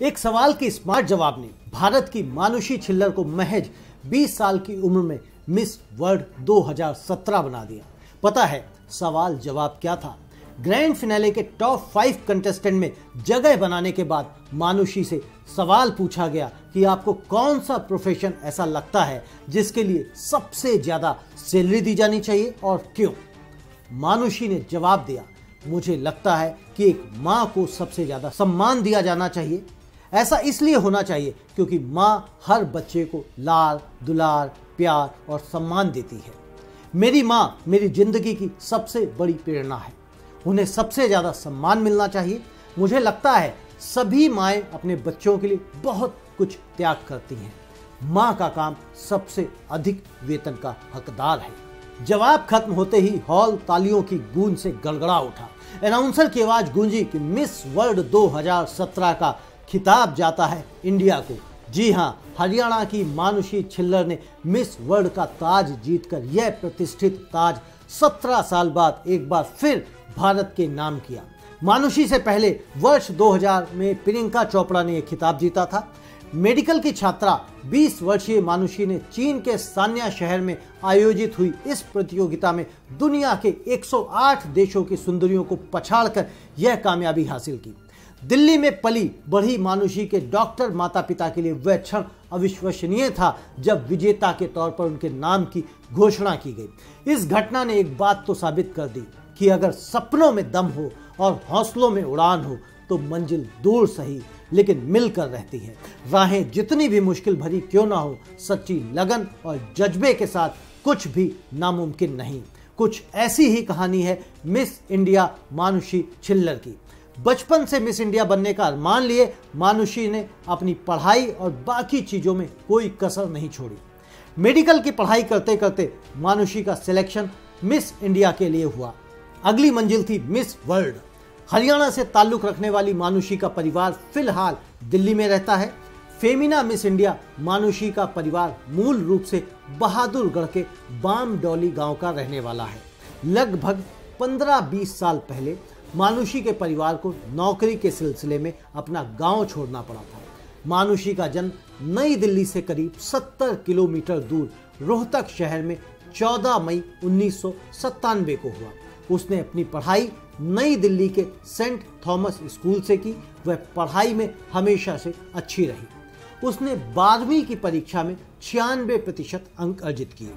एक सवाल के स्मार्ट जवाब ने भारत की मानुषी छिल्लर को महज 20 साल की उम्र में मिस वर्ल्ड 2017 बना दिया। पता है सवाल जवाब क्या था? ग्रैंड फिनाले के टॉप फाइव कंटेस्टेंट में जगह बनाने के बाद मानुषी से सवाल पूछा गया कि आपको कौन सा प्रोफेशन ऐसा लगता है जिसके लिए सबसे ज़्यादा सैलरी दी जानी चाहिए और क्यों? मानुषी ने जवाब दिया, मुझे लगता है कि एक माँ को सबसे ज़्यादा सम्मान दिया जाना चाहिए। ऐसा इसलिए होना चाहिए क्योंकि माँ हर बच्चे को लाल, दुलार, प्यार और सम्मान देती है। मेरी माँ मेरी ज़िंदगी की सबसे बड़ी प्रेरणा है। उन्हें सबसे ज़्यादा सम्मान मिलना चाहिए। मुझे लगता है सभी माएँ अपने बच्चों के लिए बहुत कुछ त्याग करती हैं। माँ का काम सबसे अधिक वेतन का हकदार है। जवाब खत्म होते ही हॉल तालियों की गूंज से गड़गड़ा उठा। अनाउंसर की आवाज़ गूंजी कि मिस वर्ल्ड 2017 का खिताब जाता है इंडिया को। जी हाँ हरियाणा की मानुषी छिल्लर ने मिस वर्ल्ड का ताज जीतकर यह प्रतिष्ठित ताज 17 साल बाद एक बार फिर भारत के नाम किया। मानुषी से पहले वर्ष 2000 में प्रियंका चोपड़ा ने यह खिताब जीता था। मेडिकल की छात्रा 20 वर्षीय मानुषी ने चीन के सान्या शहर में आयोजित हुई इस प्रतियोगिता में दुनिया के 108 देशों की सुंदरियों को पछाड़कर यह कामयाबी हासिल की। दिल्ली में पली बढ़ी मानुषी के डॉक्टर माता पिता के लिए वह क्षण अविश्वसनीय था जब विजेता के तौर पर उनके नाम की घोषणा की गई। इस घटना ने एक बात तो साबित कर दी कि अगर सपनों में दम हो और हौसलों में उड़ान हो तो मंजिल दूर सही, लेकिन मिलकर रहती है। राहें जितनी भी मुश्किल भरी क्यों ना हो, सच्ची लगन और जज्बे के साथ कुछ भी नामुमकिन नहीं। कुछ ऐसी ही कहानी है मिस इंडिया मानुषी छिल्लर की। बचपन से मिस इंडिया बनने का अरमान लिए मानुषी ने अपनी पढ़ाई और बाकी चीज़ों में कोई कसर नहीं छोड़ी। मेडिकल की पढ़ाई करते करते मानुषी का सिलेक्शन मिस इंडिया के लिए हुआ। अगली मंजिल थी मिस वर्ल्ड। हरियाणा से ताल्लुक रखने वाली मानुषी का परिवार फ़िलहाल दिल्ली में रहता है। फेमिना मिस इंडिया मानुषी का परिवार मूल रूप से बहादुरगढ़ के बाम डॉली गाँव का रहने वाला है। लगभग 15-20 साल पहले मानुषी के परिवार को नौकरी के सिलसिले में अपना गाँव छोड़ना पड़ा था। मानुषी का जन्म नई दिल्ली से करीब 70 किलोमीटर दूर रोहतक शहर में 14 मई उन्नीस सौ सत्तानवे को हुआ। उसने अपनी पढ़ाई नई दिल्ली के सेंट थॉमस स्कूल से की। वह पढ़ाई में हमेशा से अच्छी रही। उसने बारहवीं की परीक्षा में छियानवे प्रतिशत अंक अर्जित किए।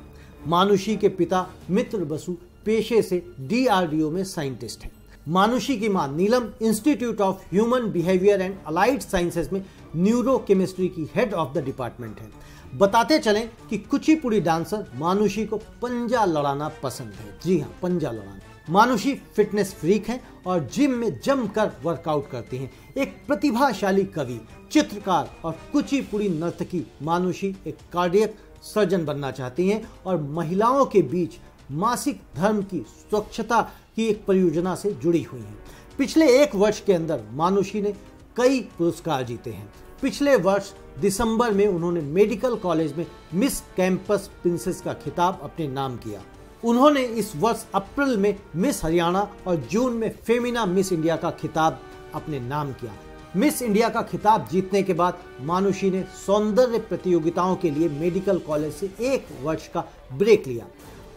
मानुषी के पिता मित्र बसु पेशे से डीआरडीओ में साइंटिस्ट हैं। मानुषी की माँ Neelam Institute of Human Behaviour and Allied Sciences में न्यूरो केमिस्ट्री की हेड ऑफ़ द डिपार्टमेंट है। बताते चलें कि कुचिपुड़ी डांसर मानुषी को पंजा लड़ाना पसंद है। जी हाँ पंजा लड़ाना। मानुषी फिटनेस फ्रीक हैं और जिम में जमकर वर्कआउट करती हैं। एक प्रतिभाशाली कवि, चित्रकार और कुचिपुड़ी नर्तकी मानुषी एक कार्डियक सर्जन बनना चाहती हैं और महिलाओं के बीच मासिक धर्म की स्वच्छता की एक परियोजना से जुड़ी हुई हैं। पिछले एक वर्ष के अंदर मानुषी ने कई पुरस्कार जीते हैं। पिछले वर्ष दिसंबर में उन्होंने मेडिकल कॉलेज में मिस कैंपस प्रिंसेस का खिताब अपने नाम किया। उन्होंने इस वर्ष अप्रैल में मिस हरियाणा और जून में फेमिना मिस इंडिया का खिताब अपने नाम किया। मिस इंडिया का खिताब जीतने के बाद मानुषी ने सौंदर्य प्रतियोगिताओं के लिए मेडिकल कॉलेज से एक वर्ष का ब्रेक लिया।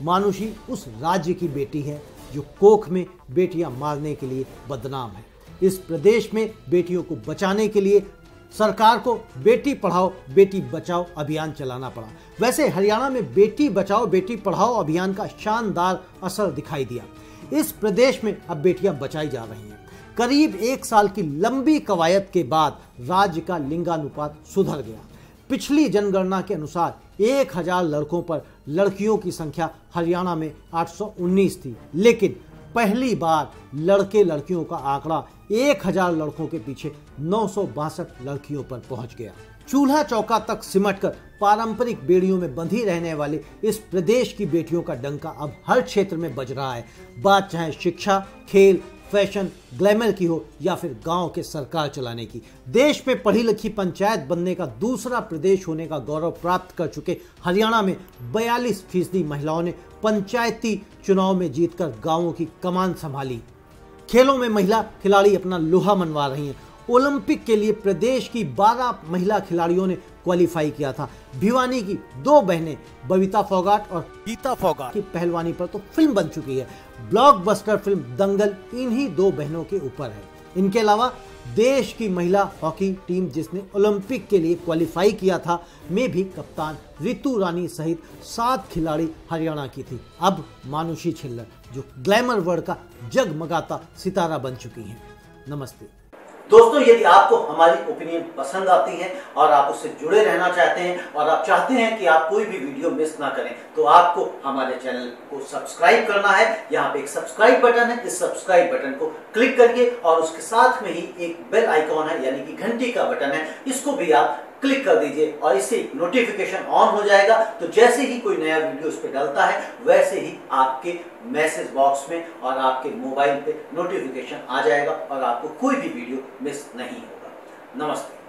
मानुषी उस राज्य की बेटी है जो कोख में बेटियाँ मारने के लिए बदनाम है। इस प्रदेश में बेटियों को बचाने के लिए सरकार को बेटी पढ़ाओ, बेटी बचाओ अभियान चलाना पड़ा। वैसे हरियाणा में बेटी बचाओ, बेटी पढ़ाओ अभियान का शानदार असर दिखाई दिया। इस प्रदेश में अब बेटियाँ बचाई जा रही हैं। करीब एक साल की लंबी कवायद के बाद राज्य का लिंगानुपात सुधर गया। पिछली जनगणना के अनुसार एक हज़ार लड़कों पर लड़कियों की संख्या हरियाणा में 819 थी। लेकिन पहली बार लड़के लड़कियों का आंकड़ा एक हज़ार लड़कों के पीछे नौ सौ बासठ लड़कियों पर पहुँच गया। चूल्हा चौका तक सिमटकर पारंपरिक बेड़ियों में बंधी रहने वाले इस प्रदेश की बेटियों का डंका अब हर क्षेत्र में बज रहा है। बात चाहे शिक्षा, खेल फ़ैशन ग्लैमर की हो या फिर गाँव के सरकार चलाने की। देश में पढ़ी लिखी पंचायत बनने का दूसरा प्रदेश होने का गौरव प्राप्त कर चुके हरियाणा में बयालीस फ़ीसदी महिलाओं ने पंचायती चुनाव में जीतकर गाँवों की कमान संभाली। खेलों में महिला खिलाड़ी अपना लोहा मनवा रही हैं। ओलंपिक के लिए प्रदेश की 12 महिला खिलाड़ियों ने क्वालिफाई किया था। भिवानी की दो बहनें बबीता फोगाट और गीता फोगाट। की पहलवानी पर तो फ़िल्म बन चुकी है। ब्लॉकबस्टर फ़िल्म दंगल इन्हीं दो बहनों के ऊपर है। इनके अलावा देश की महिला हॉकी टीम जिसने ओलंपिक के लिए क्वालिफाई किया था में भी कप्तान रितु रानी सहित सात खिलाड़ी हरियाणा की थी। अब मानुषी छिल्लर जो ग्लैमर वर्ल्ड का जगमगाता सितारा बन चुकी हैं। नमस्ते। दोस्तों, यदि आपको हमारी ओपिनियन पसंद आती है और आप उससे जुड़े रहना चाहते हैं और आप चाहते हैं कि आप कोई भी वीडियो मिस ना करें तो आपको हमारे चैनल को सब्सक्राइब करना है। यहाँ पे एक सब्सक्राइब बटन है। इस सब्सक्राइब बटन को क्लिक करिए और उसके साथ में ही एक बेल आइकॉन है, यानी कि घंटी का बटन है। इसको भी आप क्लिक कर दीजिए और इससे नोटिफिकेशन ऑन हो जाएगा। तो जैसे ही कोई नया वीडियो उस पर डलता है, वैसे ही आपके मैसेज बॉक्स में और आपके मोबाइल पे नोटिफिकेशन आ जाएगा और आपको कोई भी वीडियो मिस नहीं होगा। नमस्ते।